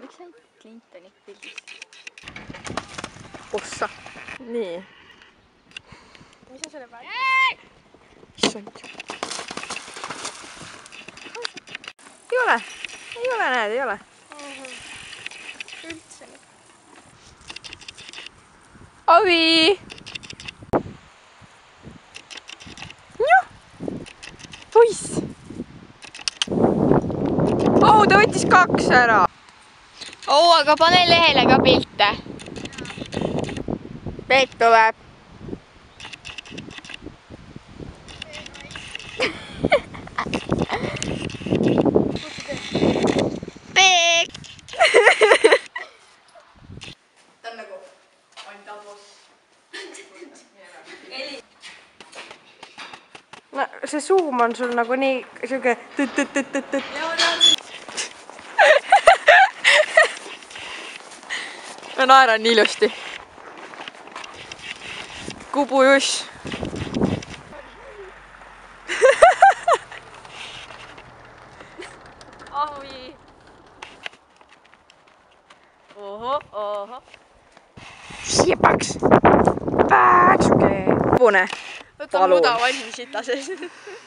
miks sa oled Clintoni pildis? ossa. nii, mis sa selle paned? issand. ei ole, ei ole, näed, ei ole. üldse mitte. Avi. poiss. oh, ta võttis kaks ära. oo, aga pane lehele ka pilte. Peep tuleb. Peep. ta on nagu Anta boss. no see suum on sul nagu nii siuke tõtt-tõtt-tõtt-tõtt. Ma naeran nii ilusti. Kubu Juss. Avi. ohoh, ohoh. siia paks. Pääksuke. hobune. võta muda valmis sita sees.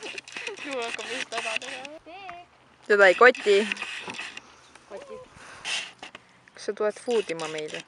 ju hakkab just häda tegema. seda ei koti sa tuled food ima meile.